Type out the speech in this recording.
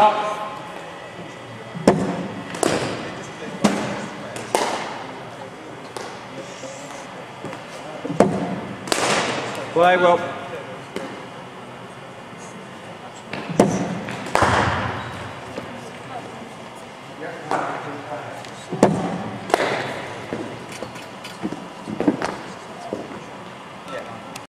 out. Play well. Yeah.